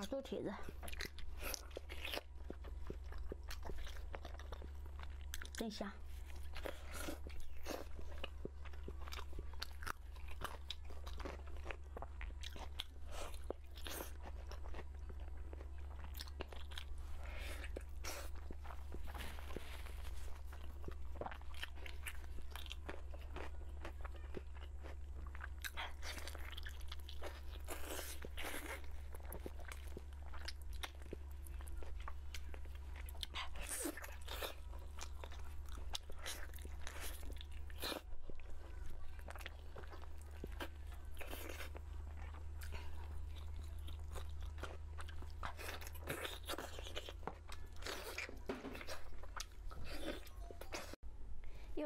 大猪蹄子，真香。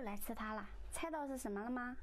来吃它了猜到是什么了吗？